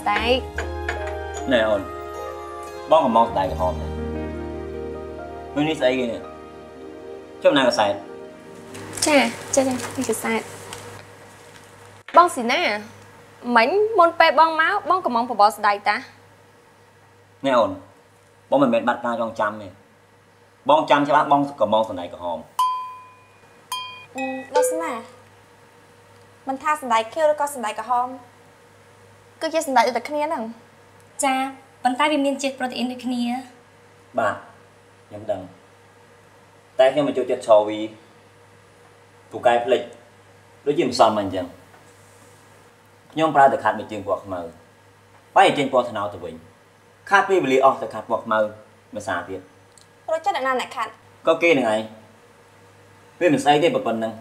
ស្ដែកណែអូនបងកំងស្ដាយក្រហមនេះមើលនេះស្អីគេនេះចំណាកសែតចាចាចានេះកសែតបងស៊ីណាមិញមុនពេលបងមកបងកំងបបរស្ដែកតាណែអូនបងមិនមែនបាត់ការចងចាំទេបងចាំច្បាស់បងកំងស្ដាយក្រហមលោកស្នាមិនថាសណ្ដែកខៀវឬក៏សណ្ដែកក្រហម គឺជាសណ្ដែកដូចតែគ្នាហ្នឹងចាប៉ុន្តែវាមានជាតិប្រូតេអ៊ីនដូចគ្នាបាទខ្ញុំដឹងតែខ្ញុំមិនចូលចិត្តឆោវីពូកែភ្លេចដូចជាម្សិលមិញអញ្ចឹងខ្ញុំប្រើតែខាត់មួយជើងពណ៌ខ្មៅបែរចេញពណ៌ថ្នោតទៅវិញខាត់ពេលវេលាអស់ទៅខាត់ពណ៌ខ្មៅមួយសាទៀតរត់ចិត្តអ្នកណាអ្នកខាត់ក៏គេនឹងឯងវាមិនស្អីទេប៉ុណ្្នឹង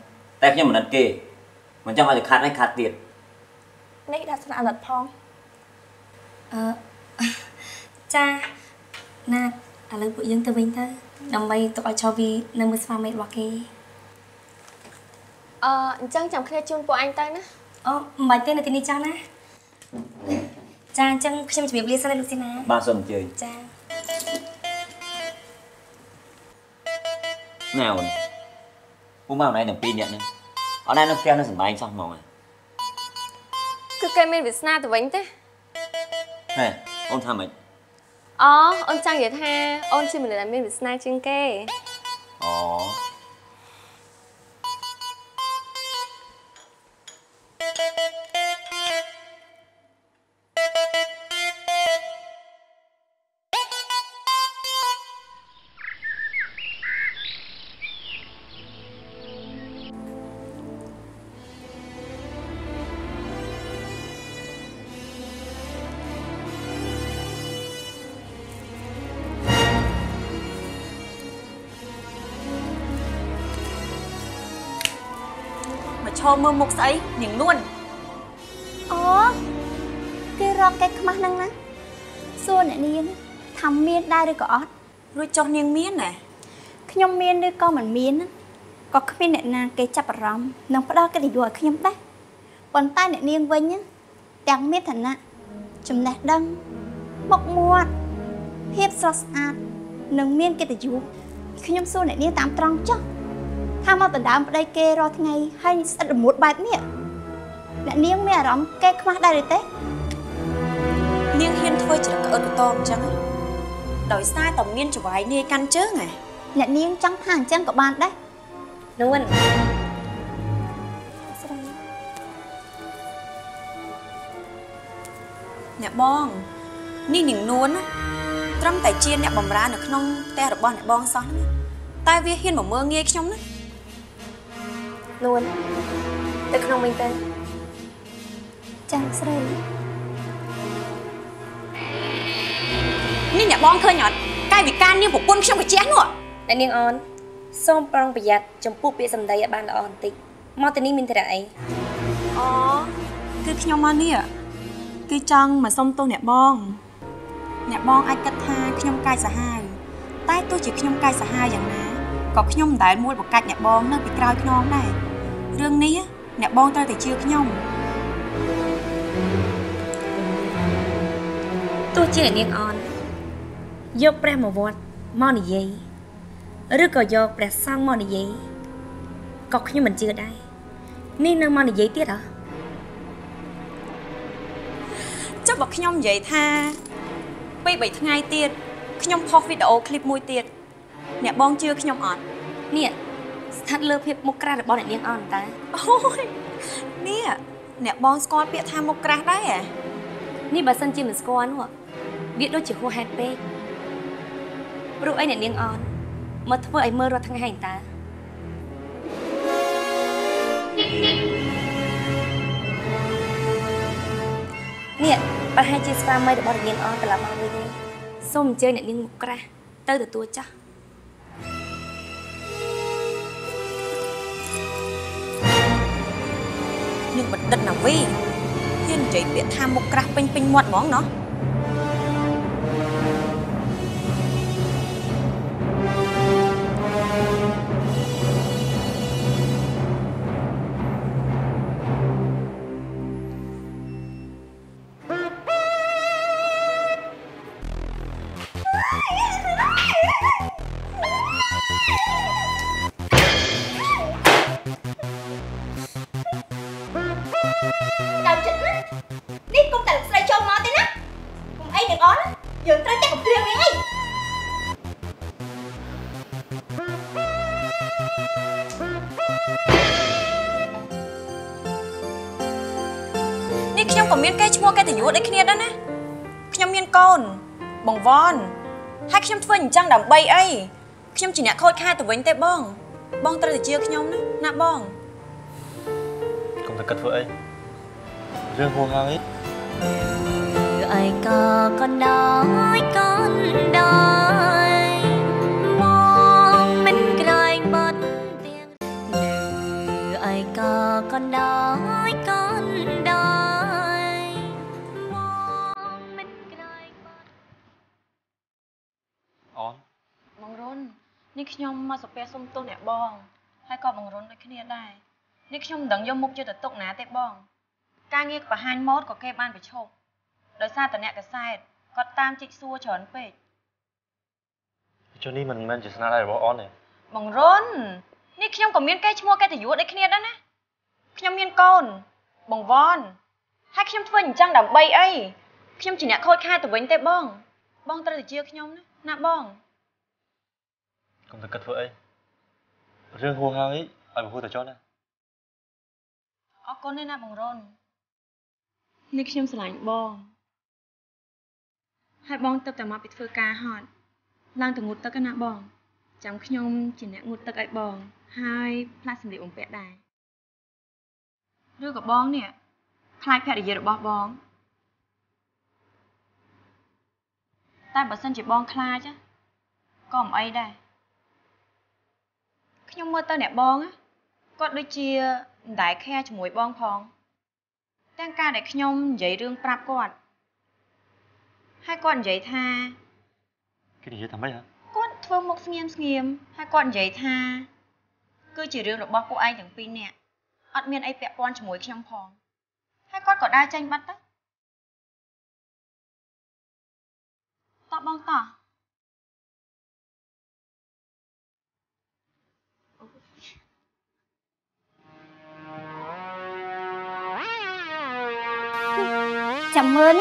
តែខ្ញុំមិនណិតគេមិនចង់ឲ្យតែខាត់ឲ្យខាត់ទៀត នេះដាក់ស្នាអណិតផងអឺចាណាតឥឡូវពួកយើងទៅវិញទៅដើម្បីទុកឲ្យឆោវីនៅមើលស្វាមីរបស់គេអឺអញ្ចឹងចាំគ្នាជូនពួកអញទៅណាអូមិនបាច់ទេនៅទីនេះចាស់ណាចាអញ្ចឹងខ្ញុំជម្រាបលាសិនណាលោកស៊ីណាបាទសូមអញ្ជើញចាណែអូនពូមកណែទាំងពីរនាក់ហ្នឹងអត់ណែនៅផ្ទះនៅសំដែងសោះហ្មងហ៎ គឺគេមានវាសនាទៅវិញទេហេអូនថាម៉េចអូអូនចង់និយាយថាអូនជាមនុស្សដែលមានវាសនាជាងគេអូ ឈរមើលមុខស្អីនាងនួនអូគេរកគេខ្មាស់ហ្នឹងណាសួរអ្នកនាងថាមានដែរឬក៏អត់រួចចុះនាងមានណាខ្ញុំមានឬក៏មិនមានណាក៏គ្មានអ្នកណាគេចាប់អារម្មណ៍និងផ្ដល់កិត្តិយសឲ្យខ្ញុំដែរប៉ុន្តែអ្នកនាងវិញណាទាំងមានឋានៈចំណេះដឹងមុខមាត់ភាពស្រស់ស្អាតនិងមានកិត្តិយសខ្ញុំសួរអ្នកនាងតាមត្រង់ចុះ ថាមកដណ្ដើមប្តីគេរាល់ថ្ងៃហើយស្អិតរមួតបែបនេះអ្នកនាងមានអារម្មណ៍គេខ្មាស់ដែរឬទេនាងហ៊ានធ្វើច្រឹកក្អឹតកតមអញ្ចឹងហ៎ដោយសារតែមានចវាយនាយកាន់ជើងហ៎អ្នកនាងចង់ថាអញ្ចឹងក៏បានដែរនួនស្រីអ្នកបងនេះនាងនួនណាត្រឹមតែជាអ្នកបម្រើនៅក្នុងផ្ទះរបស់អ្នកបងសោះហ្នឹងតែវាហ៊ានមកមើងងាយខ្ញុំណា នួនទៅក្នុងវិញទៅចាស្រីនេះអ្នកបងឃើញអត់កាយវិការនាងប្រពន្ធខ្ញុំកាជះនោះអ្នកនាងអូនសូមប្រុងប្រយ័ត្នចំពោះពាក្យសម្ដីឲ្យបានល្អបន្តិចមកទីនេះមានតែអីអូគឺខ្ញុំមកនេះគឺចង់មកសុំទោសអ្នកបង អ្នកបងអាចគិតថាខ្ញុំកាយសាហាវតែទោះជាខ្ញុំកាយសាហាវយ៉ាងណាក៏ខ្ញុំមិនដែលមួលបកាច់អ្នកបងនៅពីក្រោយខ្នងដែរ រឿងនេះអ្នកបងត្រូវតែជឿខ្ញុំទោះជាអ្នកនាងអូនយកព្រះមកវត្តមកនិយាយឬក៏យកព្រះសង្ឃមកនិយាយក៏ខ្ញុំមិនជឿដែរនេះនឹងមកនិយាយទៀតហ៎ចុះបើខ្ញុំនិយាយថាពី3ថ្ងៃទៀតខ្ញុំផុសវីដេអូឃ្លីបមួយទៀតអ្នកបងជឿខ្ញុំអត់នេះ ស្ថិតលើភាពមុខក្រាស់របស់អ្នកនាងអូនតើអូយនេះអ្នកបងស្គាល់ពាក្យថាមុខក្រាស់ដែរហ៎នេះបើសិនជាមិនស្គាល់នោះវាដូចជាហួសហេតុពេកព្រោះអីអ្នកនាងអូនមកធ្វើឲ្យមើលរាល់ថ្ងៃហើយតើនេះប្រហែលជាស្វាមីរបស់អ្នកនាងអូនត្រឡប់មកវិញហើយសូមអញ្ជើញអ្នកនាងមុខក្រាស់ទៅទទួលចាស់ នឹងបណ្ឌិតណាវីហ៊ាននិយាយពាក្យថាមុខក្រាស់ពេញពេញមាត់ហ្មងណោះ តិ៍ឈ្មោះកិត្តិយសដូចគ្នាដែរណាខ្ញុំមានកូនបងវ៉នហើយខ្ញុំធ្វើអញ្ចឹងដើម្បីអីខ្ញុំជាអ្នកខូចខាតទៅវិញទេបង បងត្រូវតែជឿខ្ញុំណាណាបងកុំតែគិតធ្វើអីរឿងហួសហើយ ai có con đói con đói mong ននេះខ្ញុំមកសាពះសុំទោសអ្នកបង ហើយក៏បងរុនដូចគ្នាដែរនេះខ្ញុំមិនដឹងយកមុខជឿទៅទុកណាទេបង ការងារបង្ហាញម៉ូតក៏គេបានប្រឈប់ដោយសារតអ្នកកសែតគាត់តាមជីកសួរច្រើនពេកចុះនេះមិនមែនជាស្នាដៃរបស់អូនទេបងរុននេះខ្ញុំក៏មានកេរ្តិ៍ឈ្មោះកិត្តិយសដូចគ្នាដែរណាកូនបងវ៉ាន់ហើយខ្ញុំធ្វើអញ្ចឹងដើម្បីអីខ្ញុំជាអ្នកខូចខាតទៅវិញទេបង បងត្រូវតែជឿខ្ញុំណាណាបង កុំតែគិតធ្វើអីរឿងហួហើយឲ្យបងហួតែចុះណាអរគុណណាស់ណាបងរុននេះខ្ញុំស្រឡាញ់បងហើយបងទៅតែមកពីធ្វើការហត់ឡើងទៅងូតទឹកណាបងចាំខ្ញុំជាអ្នកងូតទឹកឲ្យបង ហើយផ្លាស់សម្លៀកបំពាក់ដែរឬក៏បងនេះខ្លាចភរិយារបស់បង តែបើសិនជាបងខ្លាចណាក៏មិនអីដែរ ខ្ញុំមើលទៅអ្នកបងណាគាត់ដូចជាមិនដែលខែជាមួយបងផង ទាំងការដែលខ្ញុំនិយាយរឿងប្រាប់គាត់ហើយគាត់និយាយថាគេនិយាយថាម៉េចហ៎គាត់ធ្វើមុខស្ងៀមស្ងៀមហើយគាត់និយាយថាគឺជារឿងរបស់ពួកឯងទាំងពីរនាក់អត់មានអីពាក់ព័ន្ធជាមួយខ្ញុំផងហើយគាត់ក៏ដើរចេញបាត់ទៅតបបងតោះ ចាំមើល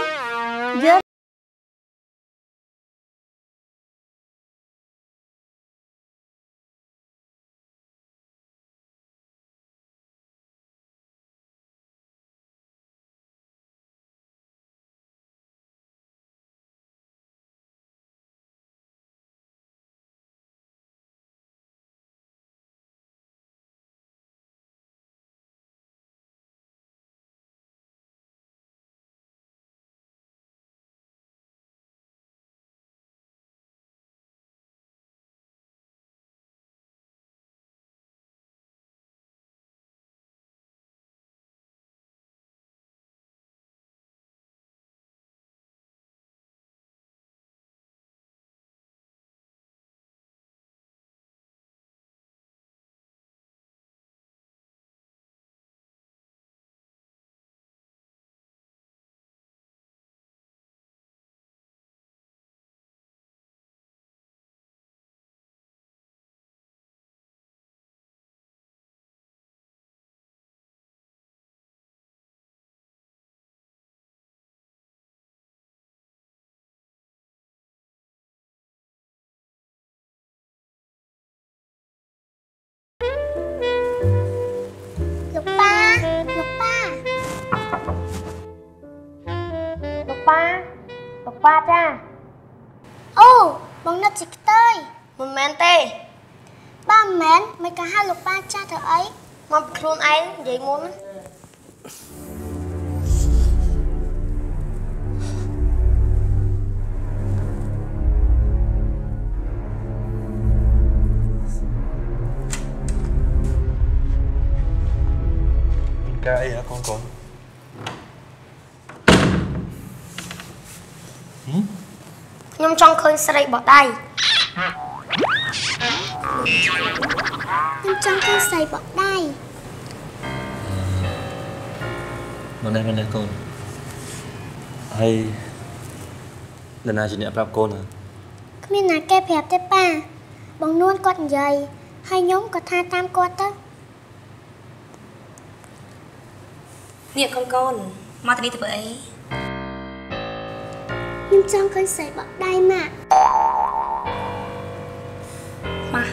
លោកប៉ាចាអូបងនឹកជីខ្ទើយមិនមែនទេបើមិនមែនមិនក៏ហៅលោកប៉ាចាស់ទៅអីមកពីខ្លួនឯងនិយាយមុនណាមានការអីហ៎កូនកូន ខ្ញុំចង់ឃើញស្រីបោះដៃខ្ញុំចង់ឃើញស្រីបកដៃមិនដែរមិនដែរកូនហើយនរណាជាអ្នកប្រាប់កូនហ៎គ្មានណាគេប្រាប់ទេប៉ាបងនួនគាត់និយាយហើយខ្ញុំក៏ថាតាមគាត់ទៅនេះកូនកូនមកទៅនេះធ្វើអី ខ្ញុំចង់ឃើញស្រីបកដៃម៉ាក់ម៉ាស់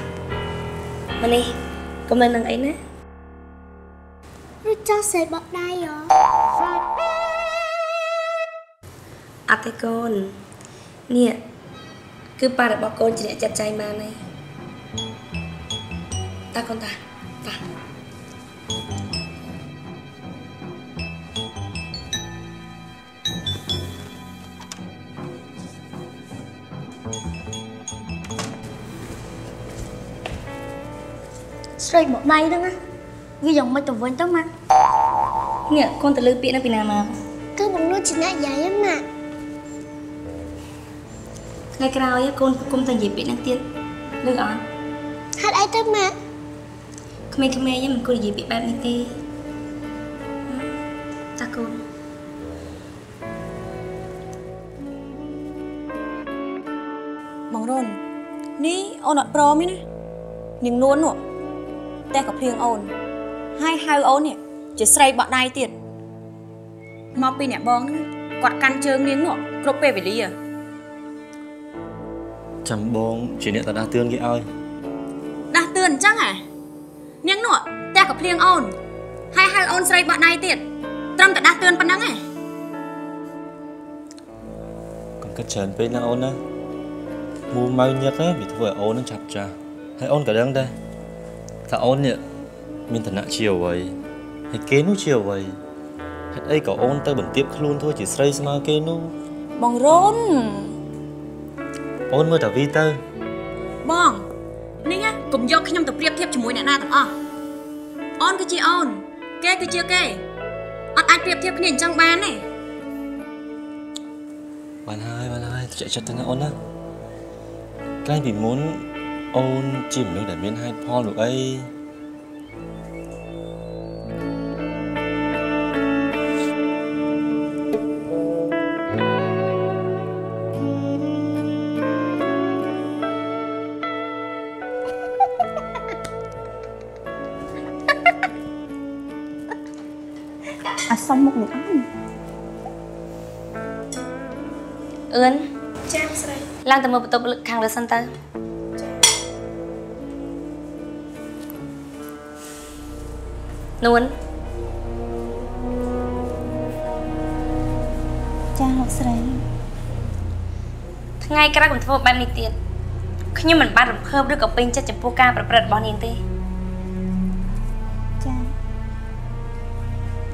មកនេះកុំនៅនឹងអីណាឬចង់ស្រីបកដៃហ៎អត់ទេកូននេះគឺប៉ារបស់កូនជាអ្នកចាត់ចែងបានហើយតាកូនតាតា ស្រីបកដៃហ្នឹងណាវាយ៉ាងមិនទៅវិញទៅម៉ាក់នេះកូនទៅលើពាក្យហ្នឹងពីណាមកគឺបងនួនជាអ្នកយាយហ្នឹងម៉ាក់ថ្ងៃក្រោយកូនគុំតែនិយាយពាក្យហ្នឹងទៀតលើកអត់ហេតុអីទៅម៉ាក់ក្មេងៗហ្នឹងមិនគួរនិយាយពាក្យបែបនេះទេតាកូនបងរុននេះអូនអត់ព្រមទេណានាងនួននោះ តែក៏ព្រៀងអូនហើយហៅអូននេះជាស្រីបក់ដៃទៀតមកពីអ្នកបងហ្នឹងគាត់កាន់ជើងនាងនោះគ្រប់ពេលវេលាចាំបងជាអ្នកតដាស់តឿនគេឲ្យដាស់តឿនអញ្ចឹងហ៎នាងនោះតែក៏ភ្លៀងអូនហើយហៅអូនស្រីបក់ដៃទៀតត្រឹមតែដាស់តឿនប៉ុណ្ណឹងហ៎កុំគិតច្រើនពេកណាអូនណាមូម៉ៅញឹកណាវាធ្វើឲ្យអូននឹងចាប់ចាស់ហើយអូនក៏ដឹងដែរ ថាអូននេះមានឋានៈជាអ្វីហើយគេនោះជាអ្វីហេតុអីក៏អូនទៅបន្ទាបខ្លួនធ្វើជាស្រីស្មើគេនោះបងរុនអូនមើលតាវីទៅបងនេះណាកុំយកខ្ញុំទៅប្រៀបធៀបជាមួយអ្នកណាទាំងអស់អូនគឺជាអូន គេគឺជាគេអត់អាចប្រៀបធៀបគ្នាអញ្ចឹងបានទេបានហើយបានហើយចាក់ចិត្តទៅណាអូនណាកាលពីមុន អូនជាមនុស្សដែលមានហេតុផលនោះអីអាសុំមុខនឹងអញអឿនចាស្រីឡើងទៅមើលបន្ទប់ខាងលើសិនទៅ នួនចាលោកស្រីថ្ងៃក្រោយកុំធ្វើបែបនេះទៀតខ្ញុំមិនបានរំភើបឬក៏ពេញចិត្តចំពោះការប្រព្រឹត្តរបស់នាងទេចា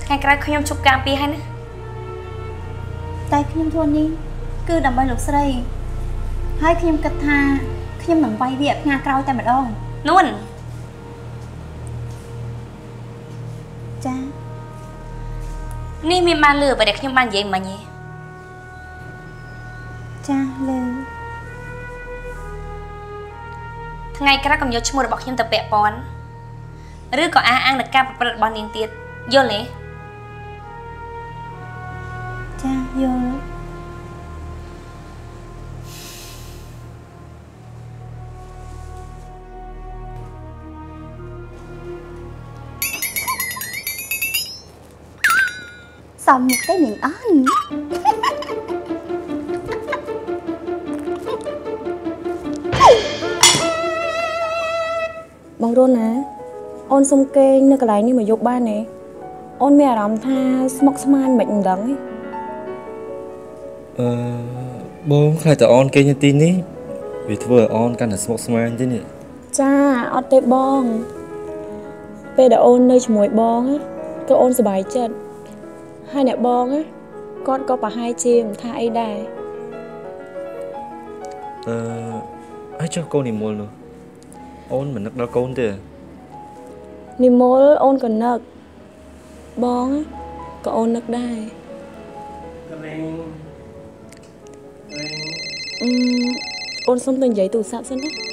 ថ្ងៃក្រោយខ្ញុំជប់ការពារហើយណាតែខ្ញុំធ្វើនេះគឺដើម្បីលោកស្រីហើយខ្ញុំគិតថាខ្ញុំនឹងវាយវាផ្ងាក្រោយតែម្ដងនួន នេះមានបានលឺអ្វីដែលខ្ញុំបាននិយាយមិញទេចាលើថ្ងៃក្រោយកុំយកឈ្មោះរបស់ខ្ញុំទៅពាក់ព័ន្ធឬក៏អះអាងនឹងការប្រព្រឹត្តរបស់នាងទៀតយល់ទេចាយល់ សំមុខទេនាងអនបងរុនណាអូនសុំគេងនៅកន្លែងនេះមកយប់បានទេអូនមានអារម្មណ៍ថាស្មុគស្មាញមិនមិនដឹងទេអឺបងខ្លាចតែអូនគេងនៅទីនេះវាធ្វើឲ្យអូនកាន់តែស្មុគស្មាញទេនេះចាអត់ទេបង ពេលដែលអូននៅជាមួយបងណាក៏អូនសប្បាយចិត្ត ហើយអ្នកបងណាគាត់ក៏ប្រហែលជាមិនថាអីដែរអឺហើយចុះកូននិមលនោះអូនមិននឹកដល់កូនទេនិមលអូនក៏នឹកបងណាក៏អូននឹកដែរអឺអូនសុំទៅនិយាយទូរស័ព្ទសិនណាណែ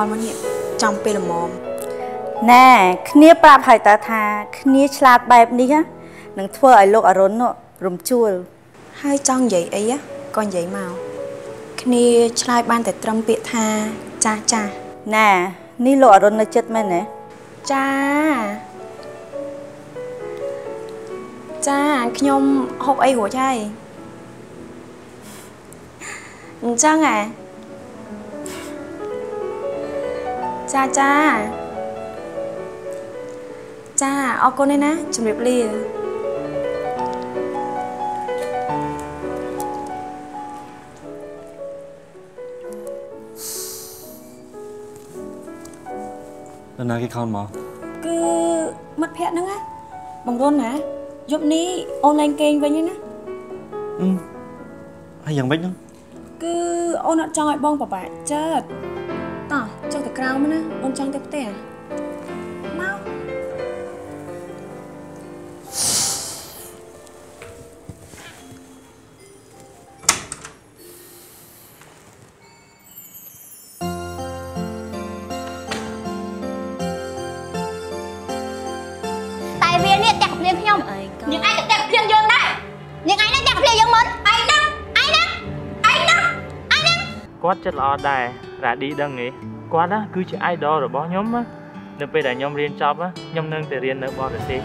ឯងខលមកនេះចំពេលល្មមណែគ្នាប្រាប់ហើយតើថាគ្នាឆ្លាតបែបនេះណានឹងធ្វើឲ្យលោកអរុណនោះរំជួលហើយចង់និយាយអីណាក៏និយាយមកគ្នាឆ្លើយបានតែត្រឹមពាក្យថាចាស់ចាស់ណែនេះលោកអរុណនៅចិត្តមែនទេចាចាខ្ញុំហូបអីរួចហើយអញ្ចឹងហ៎ ចាចាចាអរគុណឯណាជំរាបលានរណាគេខំមកគឺមិត្តភ័ក្ដិហ្នឹងណាបងរុនណាយប់នេះអូនឡើងគេងវិញហើយណាអឺហើយយ៉ាងម៉េចហ្នឹងគឺអូនអត់ចង់ឲ្យបងពិបាកចិត្ត តោះចុះទៅក្រោមណាអូនចង់ទៅផ្ទះមកតែវានេះតែកភ្លៀងខ្ញុំនាងឯងតែកភ្លៀងយើងដែរនាងឯងតែកភ្លៀងយើងមុនឯងណាឯងណាឯងណាឯងណាគាត់ចិត្តល្អដែរ រ៉ាឌីដឹងទេគាត់ណាគឺជា idol របស់ខ្ញុំណានៅពេលដែលខ្ញុំរៀនចប់ណាខ្ញុំនឹងទៅរៀននៅបរទេស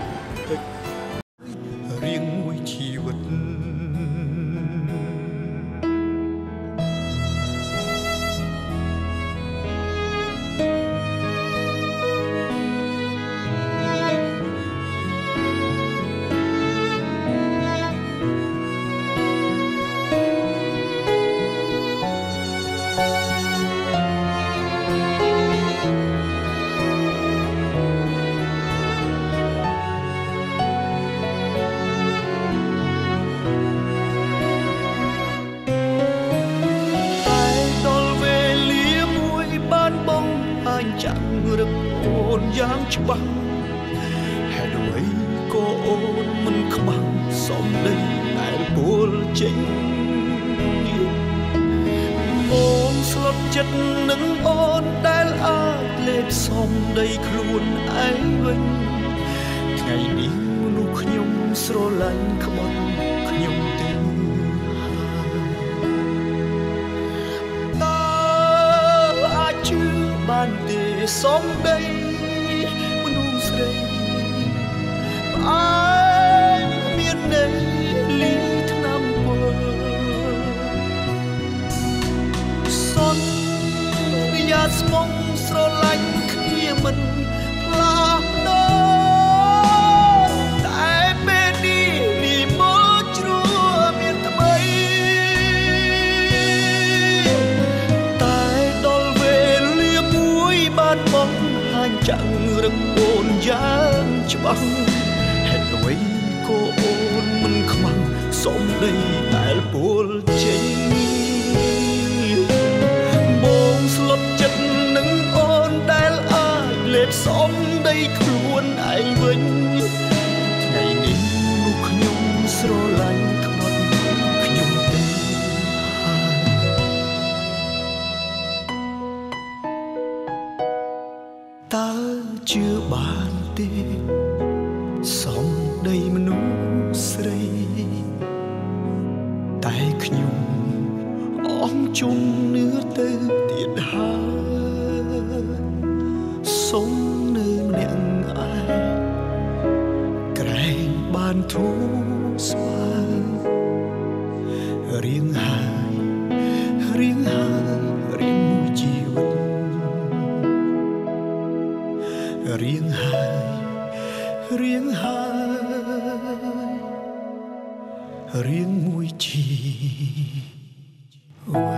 ចិត្តនឹងអូនដែលអាចលេបសំដីខ្លួនឯងវិញថ្ងៃនេះមនុស្សខ្ញុំស្រឡាញ់ក្បត់ខ្ញុំទៅហើយតើអាចជឿបានទេសំដីមនុស្សស្រីផ្អើ ស្មងស្រឡាញ់គ្នាមិនផ្លាស់ប្ដូរតែពេលនេះនេះមកជ្រួមានថ្មីតែដល់វេលាមួយបានបង្ហាញចាំងរឹងអូនយ៉ាងច្បាស់ហេតុអ្វីក៏អូនមិនខ្មាំងសំដីដែលពួល ខ្លួនឯងវិញថ្ងៃនេះនោះខ្ញុំស្រឡាញ់ខ្មាត់ខ្ញុំទេហើយតើជឿបានទេសំដីមនុស្សស្រីតែខ្ញុំអងជុំនឿទៅទៀតហើយសុំនៅម្នា ក់ឯងក្រែងបានធូរស្បើរៀងហើយរៀងហើយរៀងមួយជីវិតរៀងហើយរៀងហើយរៀងមួយជីវិត